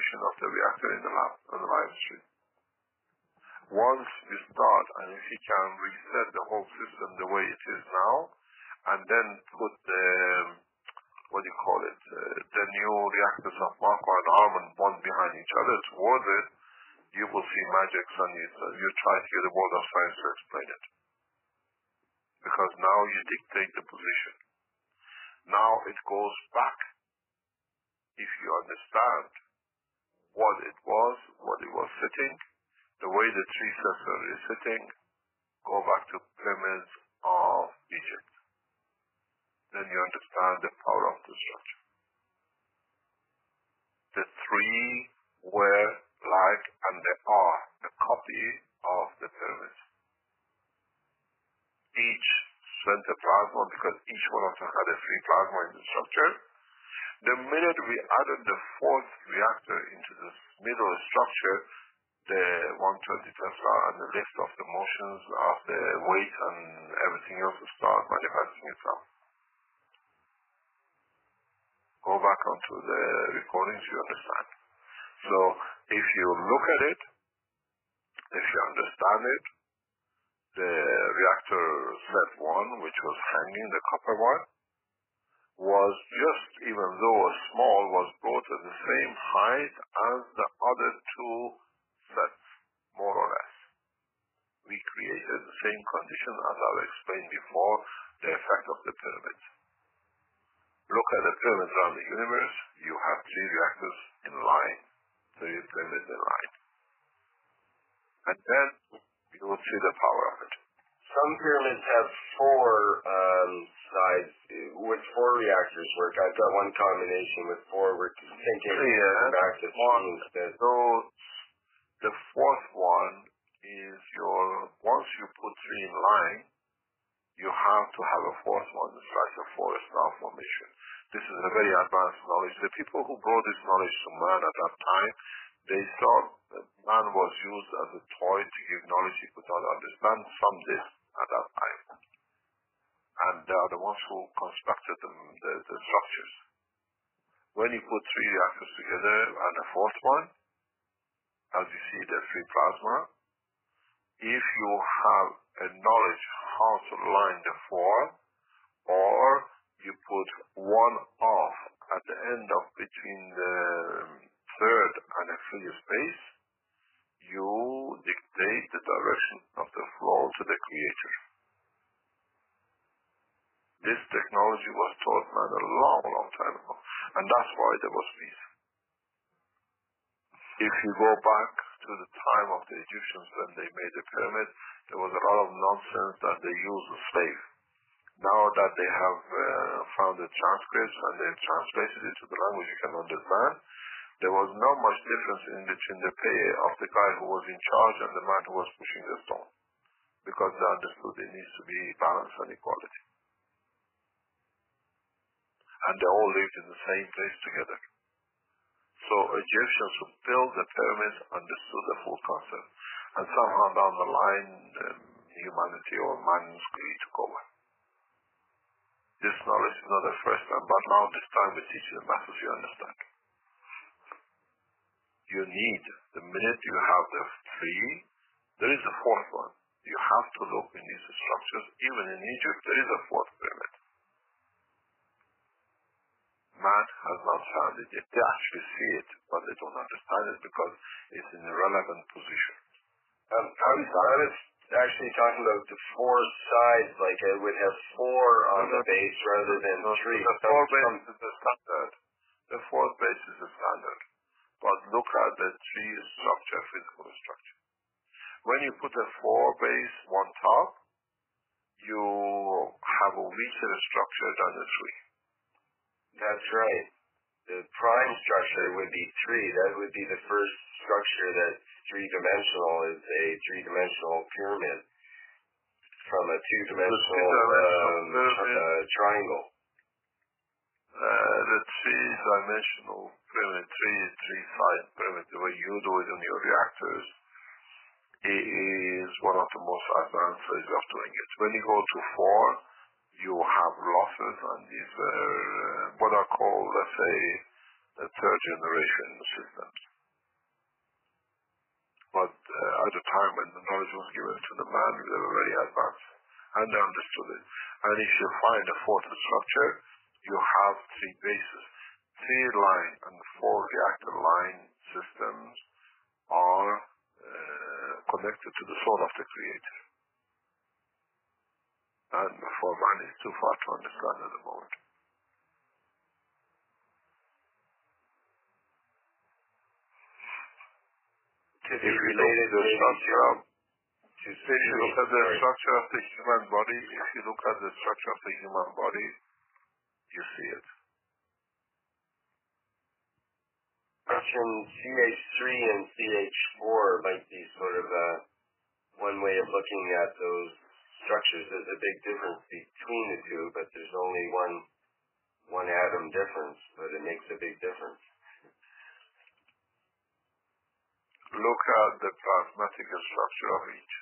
position of the reactor in the lab on the live stream. Once you start, and if you can reset the whole system the way it is now, and then put the, what do you call it, uh, the new reactors of Marco and Harman one behind each other towards it, you will see magics and you, uh, you try to get the world of science to explain it. Because now you dictate the position. Now it goes back. If you understand what it was, what it was sitting, the way the tree sensor is sitting, go back to pyramids of Egypt. Then you understand the power of the structure. The three were like, and they are, a copy of the pyramids. Each center plasma, because each one of them had a free plasma in the structure. The minute we added the fourth reactor into this middle structure, the 120 Tesla and the lift of the motions of the weight and everything else start manifesting itself. Go back onto the recordings, you understand. So if you look at it, if you understand it, the reactor set one, which was hanging, the copper one, was just, even though small, was brought at the same height as the other two sets, more or less. We created the same condition as I've explained before, the effect of the pyramids. Look at the pyramids around the universe. You have three reactors in line, three pyramids in line. And then you will see the power of it. Some pyramids have four um, four reactors work? I've got one combination with four. We're thinking Yeah. back to instead. So the fourth one is your, once you put three in line, you have to have a fourth one. It's like a forest now formation. This is a very advanced knowledge. The people who brought this knowledge to man at that time, they thought that man was used as a toy to give knowledge he could not understand. Some did at that time. And they are the ones who constructed the, the, the structures. When you put three reactors together and a fourth one, as you see the free plasma, if you have a knowledge how to line the four, or you put one off at the end of between the third and a free space, you dictate the direction of the flow to the creator. This technology was taught man a long, long time ago, and that's why there was peace. If you go back to the time of the Egyptians when they made the pyramid, there was a lot of nonsense that they used the slave. Now that they have uh, found the transcripts and they've translated it to the language you can understand, there was not much difference in between the pay of the guy who was in charge and the man who was pushing the stone. Because they understood there needs to be balance and equality. And they all lived in the same place together. So Egyptians who built the pyramids understood the full concept. And somehow down the line, um, humanity or greed took over. This knowledge is not the first time, but now this time we teach the masses you understand. You need, the minute you have the three, there is a fourth one. You have to look in these structures. Even in Egypt, there is a fourth pyramid. Man has not found it yet. They actually see it, but they don't understand it because it's in a relevant position. Um, I was, I was actually talking about the four sides, like it would have four on the base rather than No, three. The four base is the standard. The fourth base is the standard. But look at the tree structure, physical structure. When you put a four base on top, you have a weaker structure than the tree. That's right. The prime structure would be three. That would be the first structure that's three dimensional is a three dimensional pyramid from a two dimensional um, uh, triangle. Uh, the three-dimensional pyramid, three, three-side pyramid, the way you do it in your reactors, is one of the most advanced ways of doing it. When you go to four, you have losses, and these were uh, what are called, let's say, third-generation systems. But uh, at the time when the knowledge was given to the man, they were very advanced and understood it. And if you find a fourth structure, you have three bases. Three line and four reactor line systems are uh, connected to the soul of the creator. And for man is too far to understand at the moment. To be related the structure of, to if you look at the structure of the human body, if you look at the structure of the human body, you see it. Question CH3 and CH4 might be sort of a, one way of looking at those structures. There's a big difference between the two, but there's only one one atom difference, but it makes a big difference. Look at the plasmatic structure of each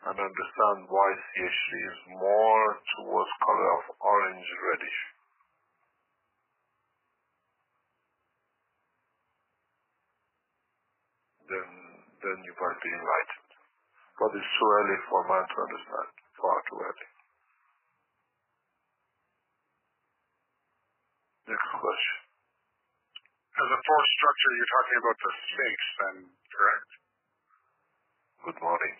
and understand why CH3 is more towards color of orange reddish. Then, then you might be enlightened but it's too early for man to understand. Far too early. Next question. As a fourth structure, you're talking about the Sphinx, then, correct? Good morning.